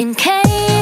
In case